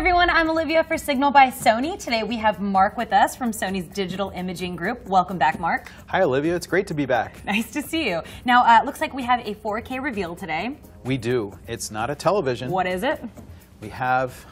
everyone, I'm Olivia for Signal by Sony. Today we have Mark with us from Sony's Digital Imaging Group. Welcome back, Mark. Hi, Olivia. It's great to be back. Nice to see you. Now, uh, looks like we have a 4K reveal today. We do. It's not a television. What is it? We have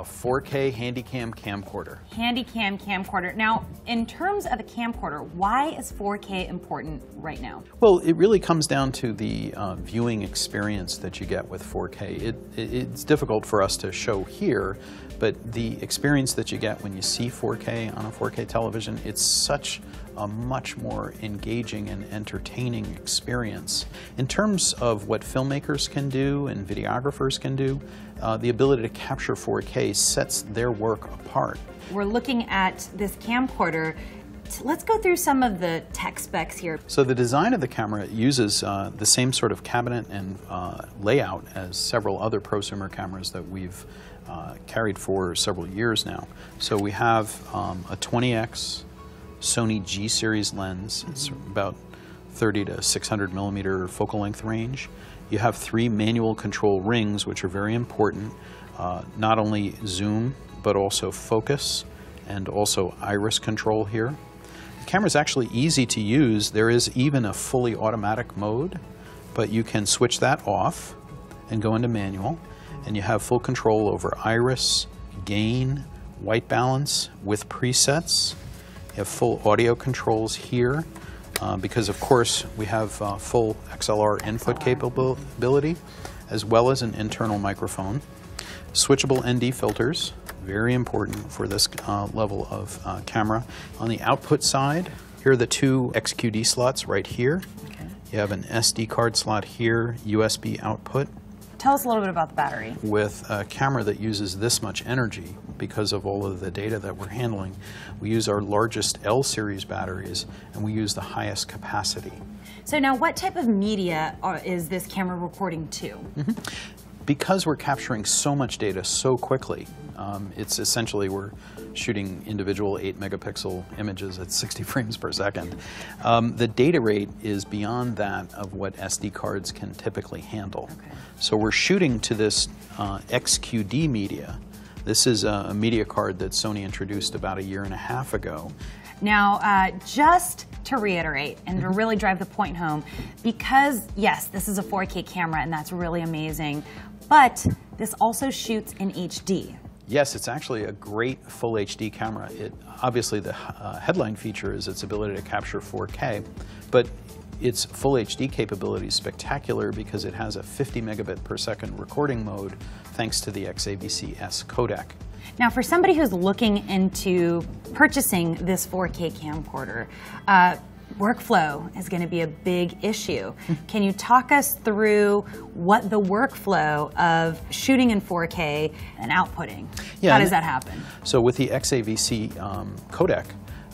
a 4K Handycam camcorder. Handycam camcorder. Now, in terms of a camcorder, why is 4K important right now? Well, it really comes down to the uh, viewing experience that you get with 4K. It, it, it's difficult for us to show here, but the experience that you get when you see 4K on a 4K television, it's such a much more engaging and entertaining experience. In terms of what filmmakers can do and videographers can do, uh, the ability to capture 4K sets their work apart. We're looking at this camcorder. Let's go through some of the tech specs here. So the design of the camera uses uh, the same sort of cabinet and uh, layout as several other prosumer cameras that we've uh, carried for several years now. So we have um, a 20x Sony G series lens. It's about 30 to 600 millimeter focal length range. You have three manual control rings, which are very important. Uh, not only zoom, but also focus and also iris control here. The camera is actually easy to use. There is even a fully automatic mode, but you can switch that off and go into manual. And you have full control over iris, gain, white balance with presets. You have full audio controls here uh, because, of course, we have uh, full XLR input capability as well as an internal microphone. Switchable ND filters, very important for this uh, level of uh, camera. On the output side, here are the two XQD slots right here. Okay. You have an SD card slot here, USB output. Tell us a little bit about the battery. With a camera that uses this much energy, because of all of the data that we're handling, we use our largest L series batteries and we use the highest capacity. So now what type of media are, is this camera recording to? Mm -hmm. Because we're capturing so much data so quickly, um, it's essentially we're shooting individual 8 megapixel images at 60 frames per second. Um, the data rate is beyond that of what SD cards can typically handle. Okay. So we're shooting to this uh, XQD media. This is a, a, media card that Sony introduced about a year and a half ago. Now, uh, just to reiterate and to really drive the point home, because yes, this is a 4K camera and that's really amazing, but this also shoots in HD. Yes, it's actually a great full HD camera. It obviously the uh, headline feature is its ability to capture 4K, but its full HD capability is spectacular because it has a 50 megabit per second recording mode thanks to the XAVC-S codec. Now, for somebody who's looking into purchasing this 4K camcorder, uh, workflow is going to be a big issue. Can you talk us through what the workflow of shooting in 4K and outputting? Yeah, How does that happen? So with the XAVC um, codec,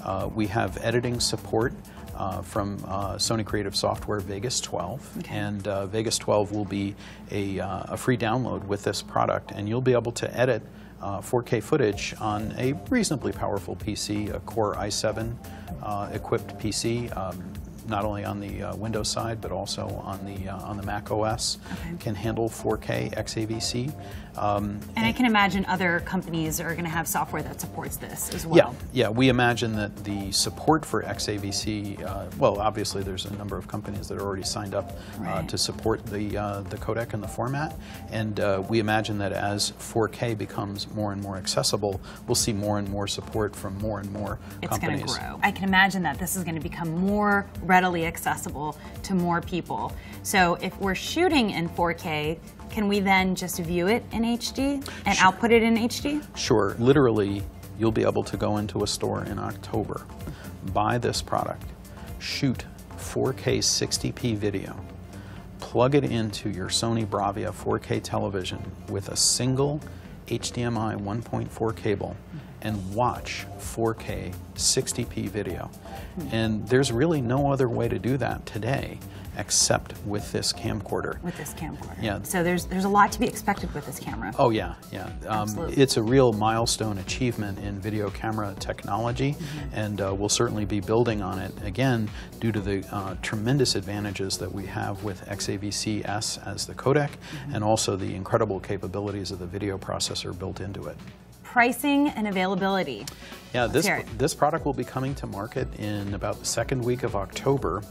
uh, we have editing support. Uh, from uh, Sony Creative Software Vegas 12. Okay. And uh, Vegas 12 will be a, uh, a, free download with this product, and you'll be able to edit 4K uh, footage on a reasonably powerful PC, a Core i7 uh, equipped PC. Um, not only on the uh, Windows side, but also on the uh, on the Mac OS. Okay. Can handle 4K XAVC. Um, and I can imagine other companies are going to have software that supports this as well. Yeah, yeah. We imagine that the support for XAVC, uh, well, obviously there's a number of companies that are already signed up uh, right. to support the uh, the codec and the format, and uh, we imagine that as 4K becomes more and more accessible, we'll see more and more support from more and more it's companies. It's going to grow. I can imagine that this is going to become more readily accessible to more people. So if we're shooting in 4K, can we then just view it in HD and sure. output it in HD? Sure. Literally, you'll be able to go into a store in October, buy this product, shoot 4K 60p video, plug it into your Sony Bravia 4K television with a single HDMI 1.4 cable and watch 4K 60p video. And there's really no other way to do that today. Except with this camcorder. with this camcorder. Yeah. So there's there's a lot to be expected with this camera. Oh yeah, yeah. Um, it's a real milestone achievement in video camera technology, Mm-hmm. and uh, we'll certainly be building on it again due to the uh, tremendous advantages that we have with XAVC-S as the codec, Mm-hmm. and also the incredible capabilities of the video processor built into it. Pricing and availability. Yeah, this this product will be coming to market in about the second week of October,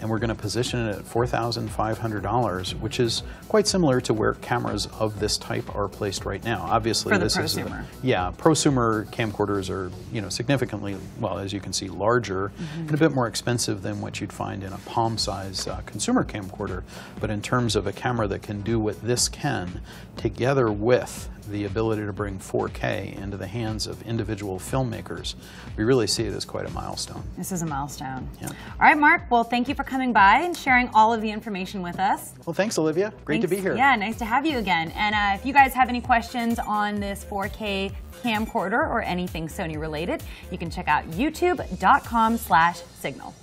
and we're going to position it at four thousand five hundred dollars, which is quite similar to where cameras of this type are placed right now. Obviously, For the this is a- prosumer. yeah, prosumer camcorders are you know significantly well, as you can see, larger Mm-hmm. and a bit more expensive than what you'd find in a palm-size uh, consumer camcorder. But in terms of a camera that can do what this can, together with the ability to bring 4K into the hands of individual filmmakers, we really see it as quite a milestone. This is a milestone. Yeah. All right, Mark. Well, thank you for coming by and sharing all of the information with us. Well, thanks, Olivia. Great to be here. Yeah, nice to have you again. And uh, if you guys have any questions on this 4K camcorder or anything Sony related, you can check out youtube.com slash signal.